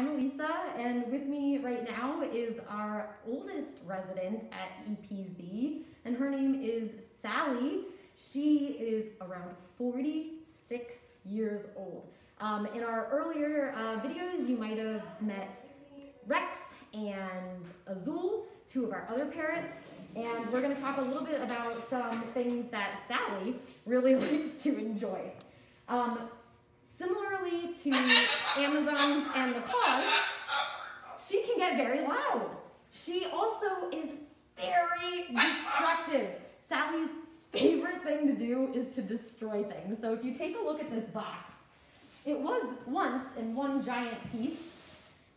I'm Elisa, and with me right now is our oldest resident at EPZ, and her name is Sally. She is around 46 years old. Um, in our earlier uh, videos, you might have met Rex and Azul, two of our other parrots, and we're going to talk a little bit about some things that Sally really likes to enjoy. Um, similarly to Amazons and macaws, she can get very loud. She also is very destructive. Sally's favorite thing to do is to destroy things. So if you take a look at this box, it was once in one giant piece,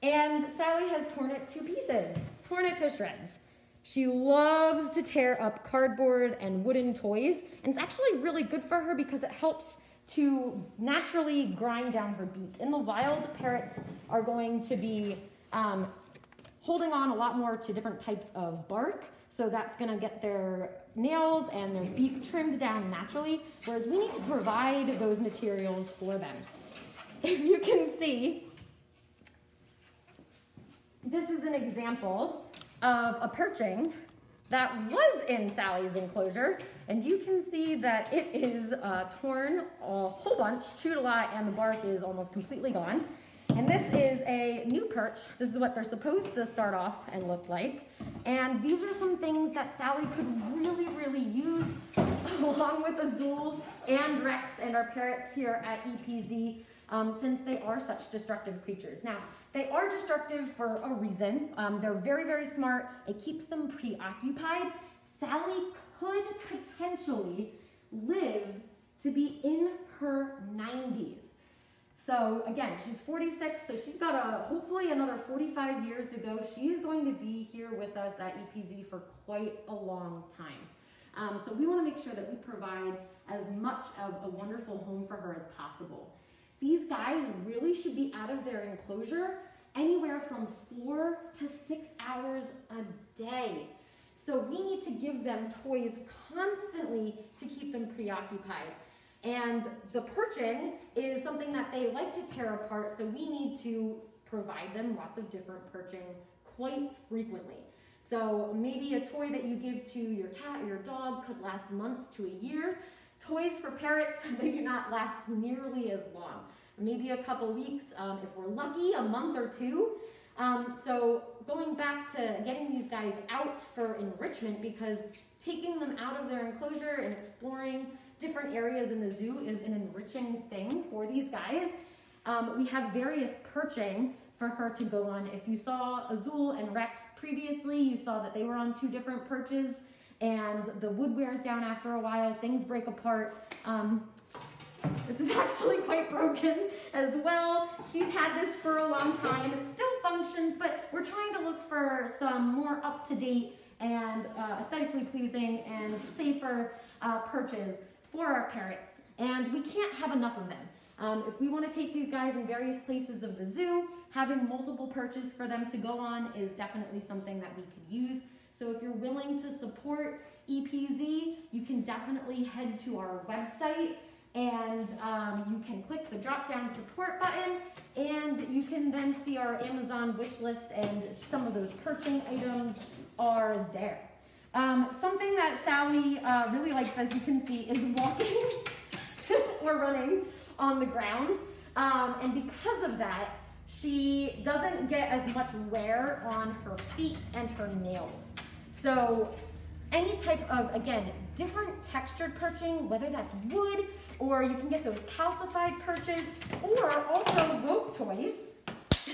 and Sally has torn it to pieces, torn it to shreds. She loves to tear up cardboard and wooden toys, and it's actually really good for her because it helps to naturally grind down her beak. In the wild, parrots are going to be um, holding on a lot more to different types of bark, so that's gonna get their nails and their beak trimmed down naturally, whereas we need to provide those materials for them. If you can see, this is an example of a perching that was in Sally's enclosure, and you can see that it is uh, torn a whole bunch, chewed a lot, and the bark is almost completely gone. And this is a new perch. This is what they're supposed to start off and look like. And these are some things that Sally could really, really use along with Azul and Rex and our parrots here at EPZ um, since they are such destructive creatures. Now, they are destructive for a reason. Um, they're very, very smart. It keeps them preoccupied. Sally could potentially live to be in her 90s. So again, she's 46, so she's got a, hopefully another 45 years to go. She's going to be here with us at EPZ for quite a long time. Um, so we wanna make sure that we provide as much of a wonderful home for her as possible. These guys really should be out of their enclosure anywhere from four to six hours a day. So we need to give them toys constantly to keep them preoccupied. And the perching is something that they like to tear apart, so we need to provide them lots of different perching quite frequently. So maybe a toy that you give to your cat or your dog could last months to a year. Toys for parrots, they do not last nearly as long. Maybe a couple weeks, um, if we're lucky, a month or two. Um, so going back to getting these guys out for enrichment because taking them out of their enclosure and exploring different areas in the zoo is an enriching thing for these guys. Um, we have various perching for her to go on. If you saw Azul and Rex previously, you saw that they were on two different perches and the wood wears down after a while, things break apart. Um, this is actually quite broken as well. She's had this for a long time. It still functions, but we're trying to look for some more up-to-date and uh, aesthetically pleasing and safer uh, perches for our parrots, and we can't have enough of them. Um, if we want to take these guys in various places of the zoo, having multiple perches for them to go on is definitely something that we could use. So if you're willing to support EPZ, you can definitely head to our website and um, you can click the drop down support button and you can then see our Amazon wish list and some of those perching items are there. Um, something that Sally uh, really likes, as you can see, is walking or running on the ground. Um, and because of that, she doesn't get as much wear on her feet and her nails. So any type of, again, different textured perching, whether that's wood, or you can get those calcified perches, or also rope toys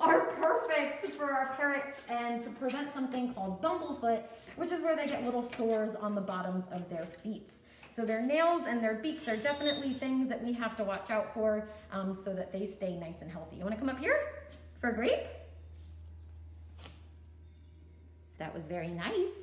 are perfect for our parrots and to prevent something called bumblefoot, which is where they get little sores on the bottoms of their feet. So their nails and their beaks are definitely things that we have to watch out for um, so that they stay nice and healthy. You wanna come up here for a grape? That was very nice.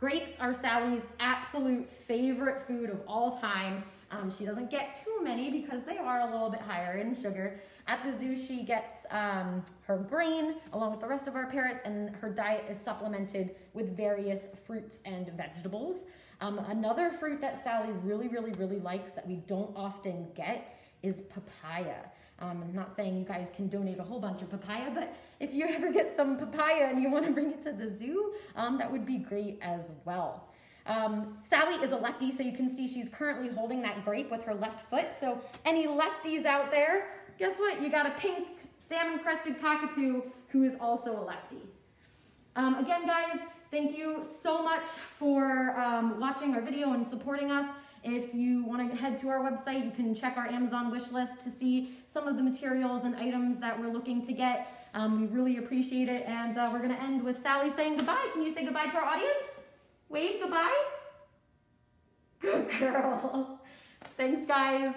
Grapes are Sally's absolute favorite food of all time. Um, she doesn't get too many because they are a little bit higher in sugar. At the zoo, she gets um, her grain along with the rest of our parrots, and her diet is supplemented with various fruits and vegetables. Um, another fruit that Sally really, really, really likes that we don't often get is papaya. Um, I'm not saying you guys can donate a whole bunch of papaya, but if you ever get some papaya and you want to bring it to the zoo, um, that would be great as well. Um, Sally is a lefty, so you can see she's currently holding that grape with her left foot. So any lefties out there, guess what? You got a pink salmon-crested cockatoo who is also a lefty. Um, again, guys, thank you so much for um, watching our video and supporting us. If you want to head to our website, you can check our Amazon wish list to see some of the materials and items that we're looking to get. Um, we really appreciate it. And uh, we're going to end with Sally saying goodbye. Can you say goodbye to our audience? Wave goodbye. Good girl. Thanks, guys.